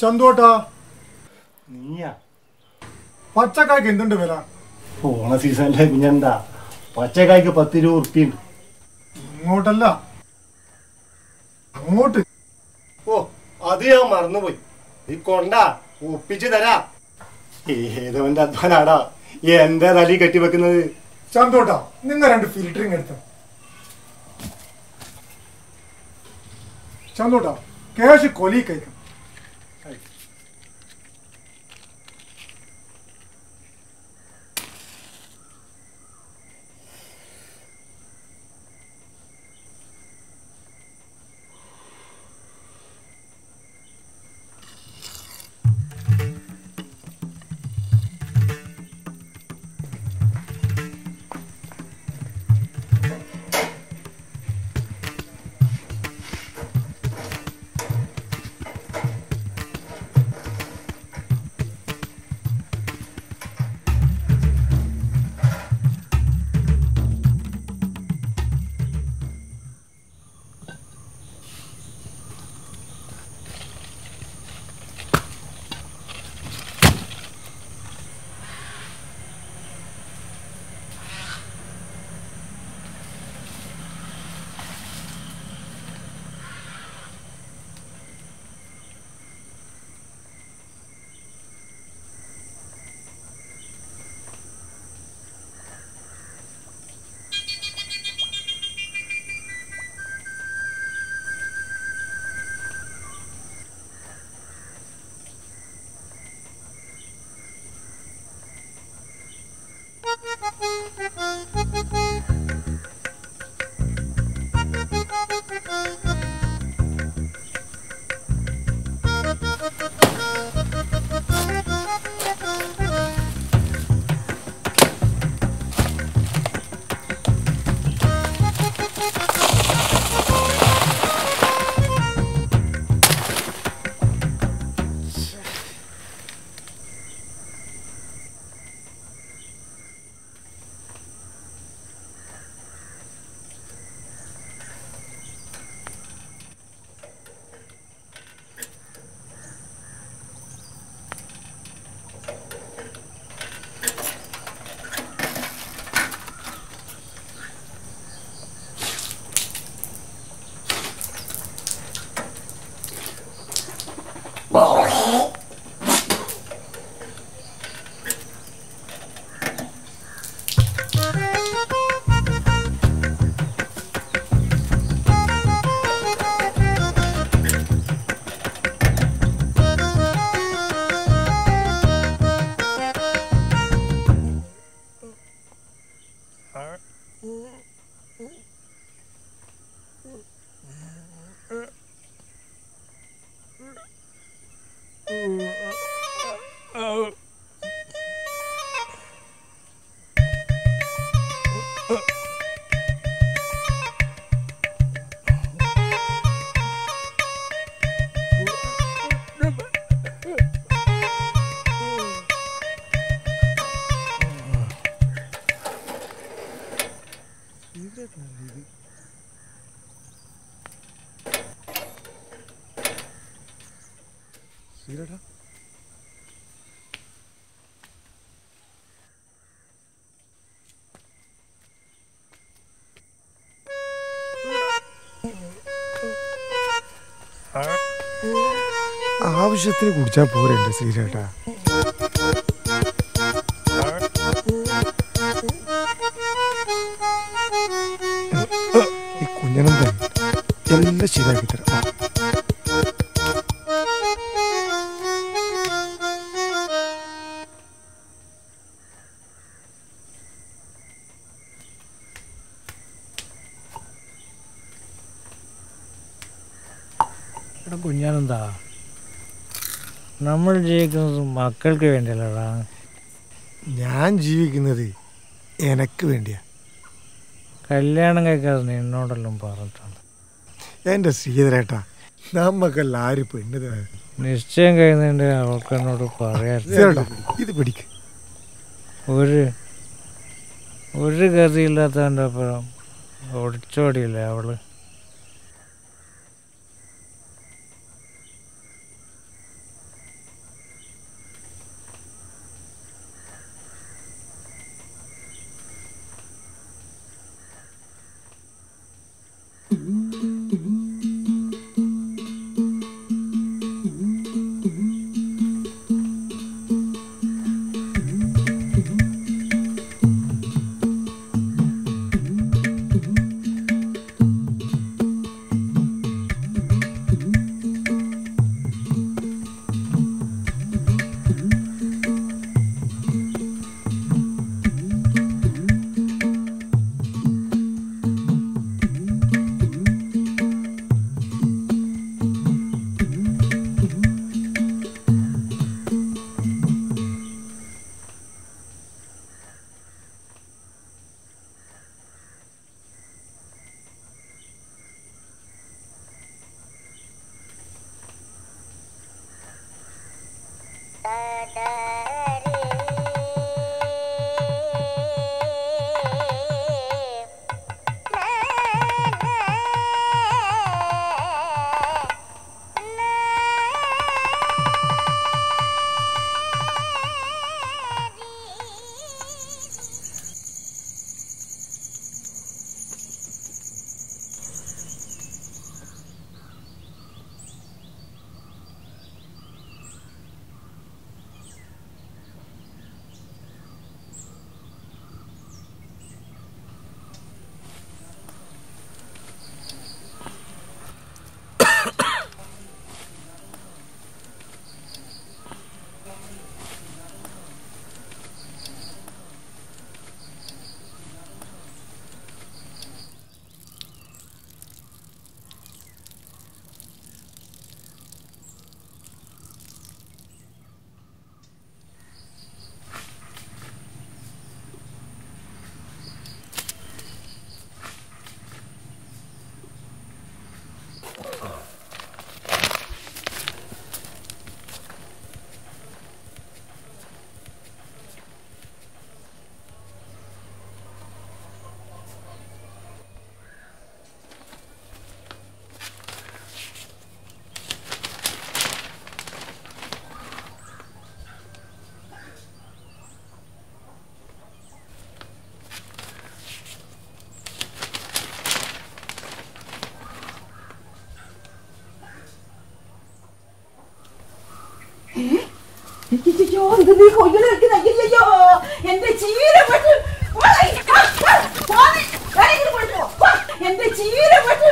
ചന്തോട്ടാ. നീയാ? പച്ചക്കായ്ക്ക് എന്തുണ്ട് വില? ഓണ സീസണിലെ പിന്നെന്താ? പച്ചക്കായ്ക്ക് പത്ത് രൂപ ഉറുപ്പിയുണ്ട് ഇങ്ങോട്ടല്ല. അങ്ങോട്ട്. ഓ അത് ഞാൻ മറന്നുപോയി. ഈ കൊണ്ട ഒപ്പിച്ച് തരാ. ഏതവന്റെ അധ്വാനാടാ? എന്താ തലി കെട്ടിവെക്കുന്നത്? ചന്തോട്ടാ നിങ്ങൾ രണ്ട് ഫിൽറ്ററിങ് എടുത്ത. ചന്തോട്ടാ ക്യാഷ് കൊലി കഴിക്കും സീരട്ടാ ആവശ്യത്തിന് കുടിച്ചാൽ പോരെ എന്റെ സീരേട്ടാ ഈ കുഞ്ഞനെന്താ എല്ലാം ശരിയാക്കി തരാം. കുഞ്ഞാനെന്താ നമ്മൾ ജീവിക്കുന്നത് മക്കൾക്ക് വേണ്ടിയല്ലടാ. ഞാൻ ജീവിക്കുന്നത് എനക്ക് വേണ്ടിയാ. കല്യാണം കഴിക്കാതെ നിന്നോടെല്ലാം പറഞ്ഞിട്ടുണ്ട്. എന്റെ ശ്രീധരേട്ടാ നമ്മക്കെല്ലാം ആര് പെണ്ണ് നിശ്ചയം കഴിയുന്നതിന്റെ അവൾക്ക് എന്നോട് പറയാ ഇത് പിടിക്ക്. ഒരു ഒരു ഗതിയില്ലാത്തതിന്റെ അപ്പുറം ഒടിച്ചോടിയില്ലേ അവൾ? അയ്യോ നീ കൊയ്യൽ വെക്കുന്ന അയ്യോ എന്റെ ചീര ആരെങ്കിലും എന്റെ ചീര പെട്ട്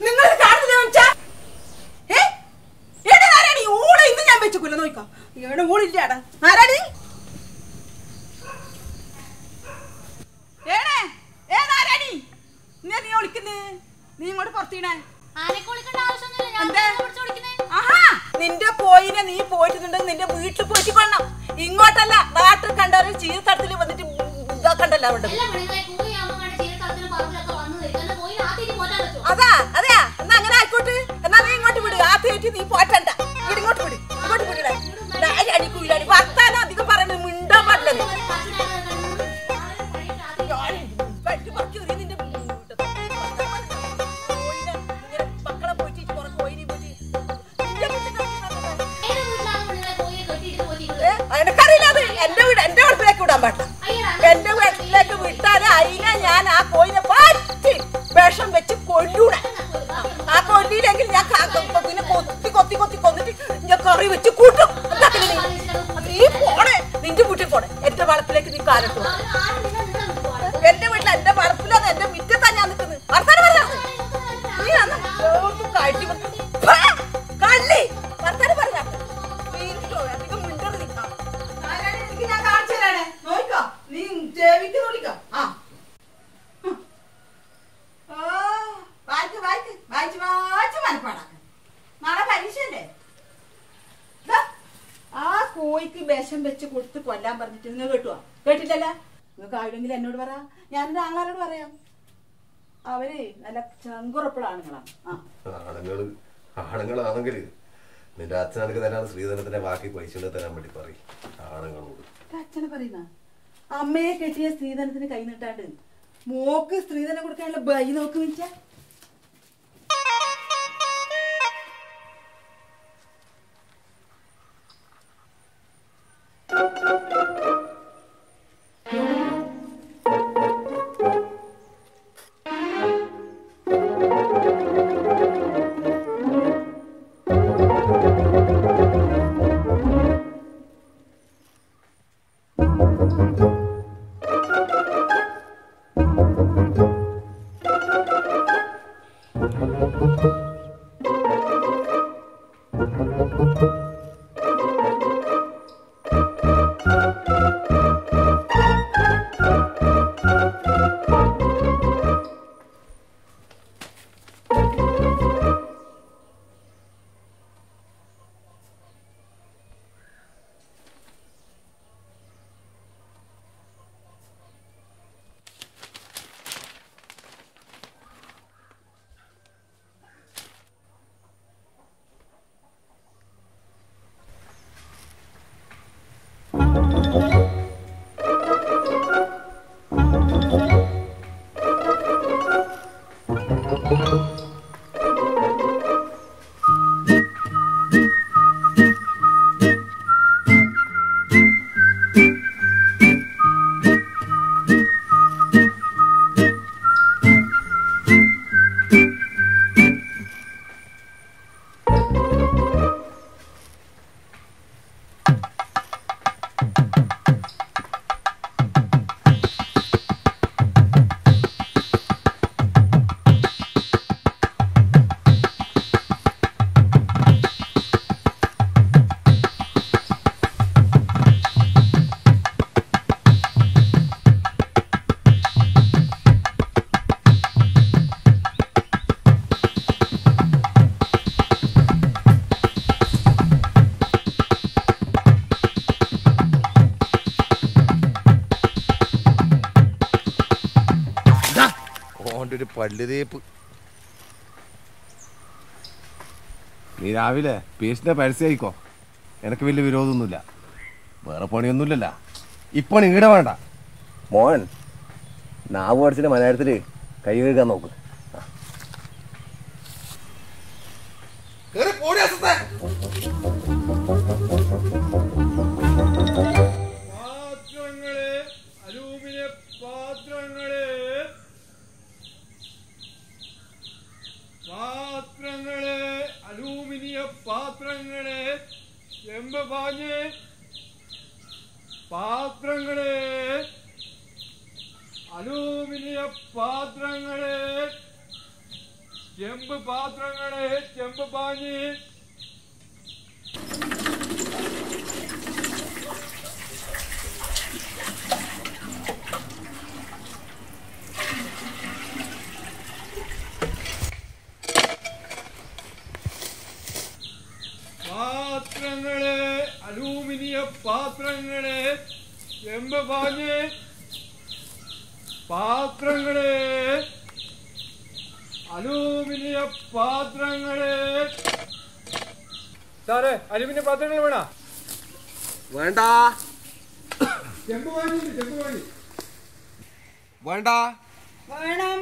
നിങ്ങൾ കാണുന്നില്ല നാരായണി? ഓളെ ഇന്ന് ഞാൻ വെച്ചേക്കൂല, നോക്കിക്കോ. ഏടാ ഓളില്ലാടാ. നാരായണി? ഏടേ? ഏ നാരായണി? ഇന്ന് നീ ഒളിക്കുന്നേ നീ ഇങ്ങോട്ട് പുറത്തീണേ നിന്റെ പോയിനെ നീ പോയിട്ടുണ്ടെങ്കിൽ നിന്റെ വീട്ടിൽ പോയിട്ട് കൊള്ളണം ഇങ്ങോട്ടല്ല നാട്ടിൽ കണ്ടവരെ ചീരത്തടത്തിൽ വന്നിട്ട് ഇതാക്കണ്ടല്ലോ അവിടെ അതാ അതെയാ എന്നാ അങ്ങനെ ആയിക്കോട്ടെ. എന്നാ നീ ഇങ്ങോട്ട് വിട്. തേറ്റി നീ പോറ്റണ്ട. ഇവിടെ ഇങ്ങോട്ട് വിട്. ഇങ്ങോട്ട് വിടണേ അടിക്കൂലാണ് വർത്താനം അധികം പറയുന്നത് മിണ്ടാൻ പാടില്ല ഞാൻ കറി വെച്ച് കൂട്ടും. നീ? പോണേ. നിന്റെ വീട്ടിൽ പോണേ. എന്റെ വളപ്പിലേക്ക് നീ കാലട്ടു എന്റെ വീട്ടിൽ എന്റെ വളപ്പിലാണ് എന്റെ ആങ്ങളാരോട് പറയാം. അവർ നല്ല ചങ്കുറപ്പുള്ള ആ. ആണുങ്ങൾ ആണുങ്ങളാണെങ്കിൽ നിന്റെ അച്ഛൻ എനിക്ക് തരാണ് ശ്രീധരത്തിന്റെ ബാക്കി പൈസ തരാൻ വേണ്ടി പറയും. ആണുങ്ങളോട്. അച്ഛനെ പറയുന്ന? അമ്മയെ കെട്ടിയ സ്ത്രീധനത്തിന് കൈ നീട്ടാണ്ട് മോക്ക് സ്ത്രീധനം കൊടുക്കാനുള്ള ബൈ നോക്ക് വെച്ചാ പല്ല് തേപ്പ് നീ രാവിലെ പേസ്റ്റിന്റെ പരസ്യമായിക്കോ എനിക്ക് വലിയ വിരോധമൊന്നുമില്ല. വേറെ പണിയൊന്നുമില്ലല്ല. ഇപ്പൊ നീടെ വേണ്ട. മോൻ നാവ് പഠിച്ചിട്ട് മലയാളത്തിൽ കൈ കഴുകാൻ നോക്ക്. പാത്രങ്ങളെ അലൂമിനിയ പാത്രങ്ങളെ. പാത്രങ്ങളെ അലൂമിനിയ പാത്രങ്ങളെ ചെമ്പ് പാഞ്ഞ്. പാത്രങ്ങളെ അലൂമിനിയ പാത്രങ്ങളെ ചെമ്പ് പാത്രങ്ങളെ ചെമ്പ് പാഞ്ഞ് പാത്രങ്ങളെ അലൂമിനിയ പാത്രങ്ങളെ എമ്പ പാഞ്ഞ് പാത്രങ്ങളെ അലൂമിനിയ പാത്രങ്ങളെ. സാറേ അലൂമിനിയ പാത്രങ്ങൾ വേണ? വേണ്ട. ചെമ്പ് വാങ്ങി ചെമ്പ് വാങ്ങി വേണ്ട. വേണം.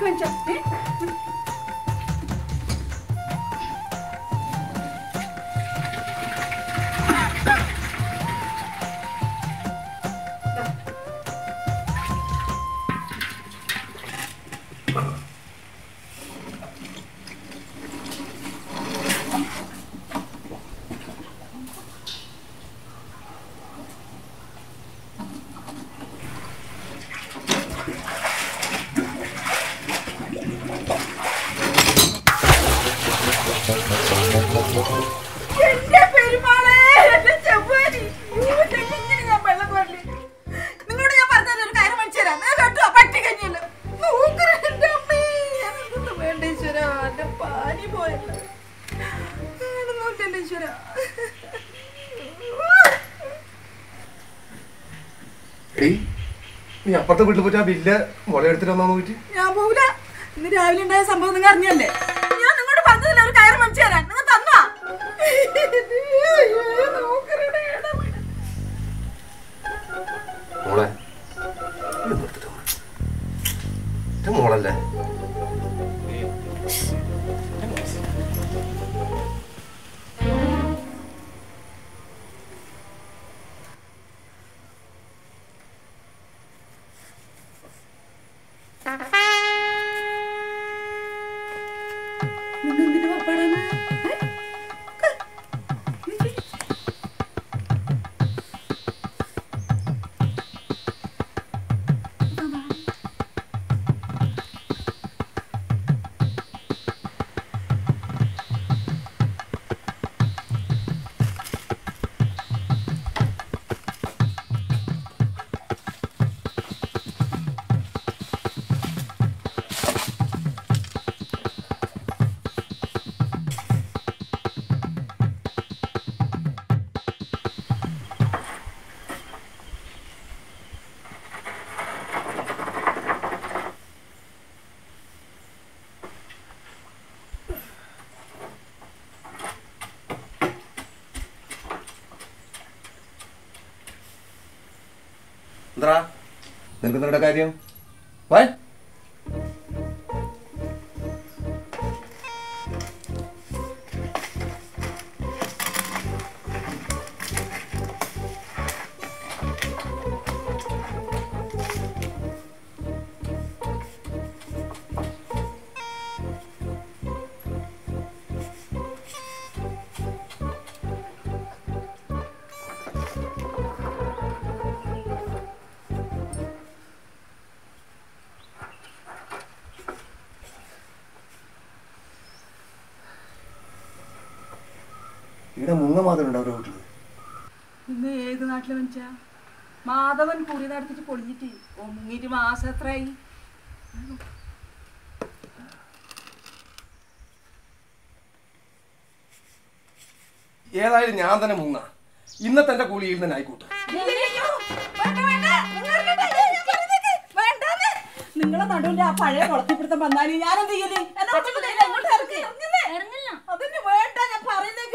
컨져 네? 나. അപ്പുറത്തെ വീട്ടിൽ പോയിട്ട് ആ ബില്ല് മുളയെടുത്തിട്ട് വന്നാ നോക്കിട്ട് ഞാൻ പോവില്ല. ഇന്ന് രാവിലെ ഉണ്ടായ സംഭവം നിങ്ങൾ അറിഞ്ഞല്ലേ ഞാൻ നിങ്ങളോട് പറഞ്ഞതില്ല? ഒരു കയറ് മനസ്സിൽ തരാൻ. നിങ്ങൾ തന്നോ? മോളെ മോളല്ലേ? എന്താ നിങ്ങളുടെ കാര്യം? വാ ഇവിടെ മുങ്ങ മാത്രം ഉണ്ട് അവരുടെ വീട്ടിൽ. ഇന്ന് ഏത് നാട്ടിലെ മനുഷ്യ? മാധവൻ പുറി നടത്തിട്ട് പൊളിഞ്ഞിട്ട് ഓ മുങ്ങിട്ട് മാസം എത്രയായി ഏതായാലും ഞാൻ തന്നെ മുങ്ങ ഇന്നത്തെ എന്റെ കൂലിയിൽ തന്നെ ആയിക്കോട്ടെ നിങ്ങളെ നടുവിന്റെ ആ പഴയ കുളത്തിപ്പിടുത്തം വന്നാലും ഞാൻ എന്ത് ചെയ്യൽ. ഇറങ്ങില്ലേ? അതന്നെ വേണ്ട. ഞാൻ പറയുന്നത്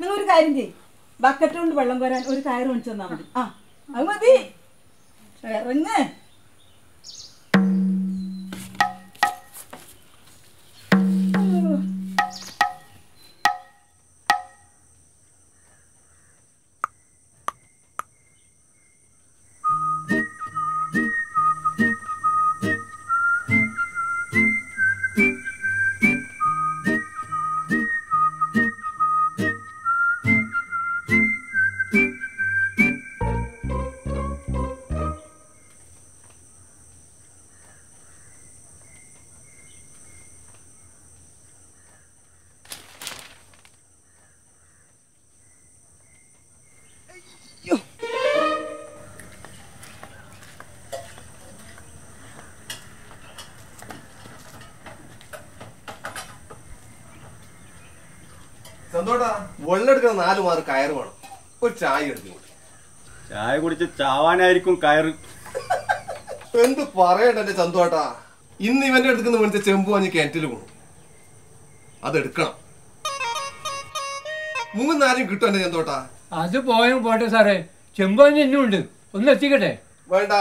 നിങ്ങൾ ഒരു കാര്യം ചെയ്യും. ബക്കറ്റ് കൊണ്ട് വെള്ളം കോരാൻ ഒരു കയർ മേടിച്ചു തന്നാൽ മതി. ആ അത് മതി. ഇറങ്ങ്. എടുക്കുന്ന നാല് മാറ് കയറ് വേണം. ഒരു ചായ എടുക്കും ചായ കുടിച്ച് ചാവാനായിരിക്കും കയറ്. എന്ത് പറയണ്ട എന്റെ ചന്തോട്ടാ ഇന്ന് ഇവന്റെ എടുക്കുന്ന മേടിച്ച ചെമ്പ് വാങ്ങി കിണറ്റിൽ പോണു അതെടുക്കണം മൂന്നാരും കിട്ടും എന്റെ ചന്തോട്ടാ അത് പോയ പോട്ടെ സാറേ. ചെമ്പു വാങ്ങി എന്നുണ്ട് ഒന്ന് എത്തിക്കട്ടെ? വേണ്ട.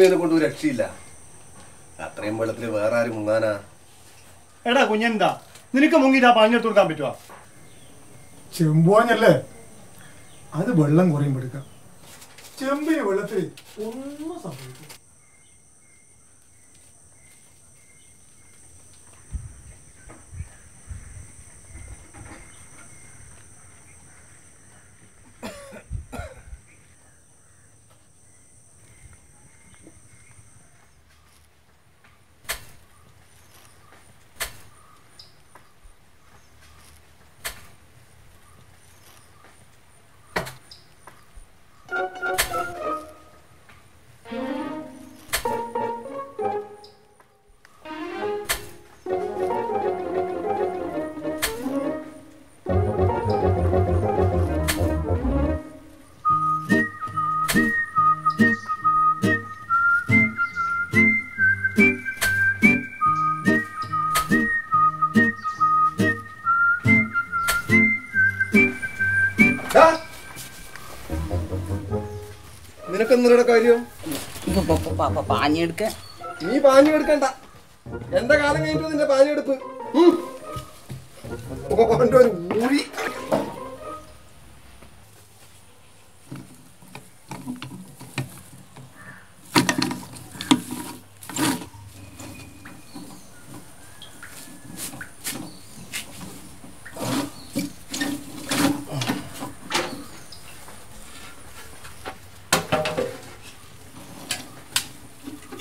മുങ്ങേനെ കൊണ്ട് ഒരു രക്ഷയില്ല. അത്രയും വെള്ളത്തിൽ വേറെ ആരും മുങ്ങാനാ? എടാ കുഞ്ഞെന്താ? നിനക്ക് മുങ്ങിട്ടാ പാഞ്ഞെടുത്ത് കൊടുക്കാൻ പറ്റുവാ? ചെമ്പുവാഞ്ഞല്ലേ അത് വെള്ളം കുറയുമ്പോ എടുക്കാം. ചെമ്പിന് വെള്ളത്തിൽ ഒന്നും സംഭവിക്കും നിനക്കെന്തിനാ കാര്യം? പാഞ്ഞെടുക്ക. നീ പാഞ്ഞു എടുക്കണ്ട എന്റെ കാലം കഴിഞ്ഞിട്ട് നിന്റെ പാഞ്ഞു എടുപ്പ് ഓ ഓന്റെ ഒരു ഊഴി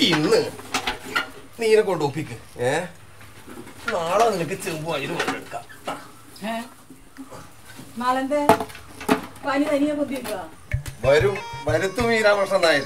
ഇന്ന് നീനെ കൊണ്ട് ഒപ്പിക്ക്. ഏ? നാളെ നിനക്ക് ചെമ്പ് കൊണ്ടെടുക്കാം വരും. വരുത്തും ഈ രാമകൃഷ്ണൻ നായർ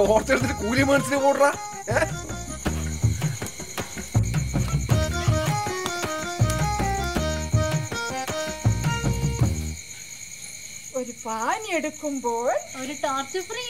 ടോർച്ച് എടുത്തിട്ട് കൂലി മേടിച്ചിട്ട് പോടാ ഒരു പാനി എടുക്കുമ്പോൾ ഒരു ടോർച്ച് ഫ്രീ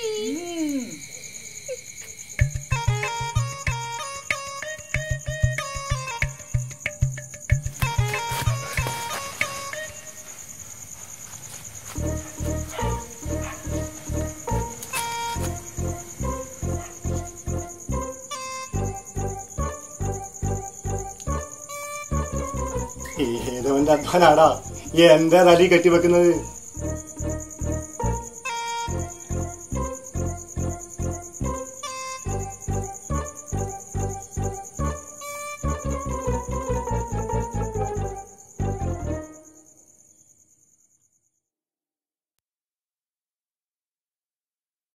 അധ്വാനാടാ എന്റെ തലി കെട്ടിവെക്കുന്നത്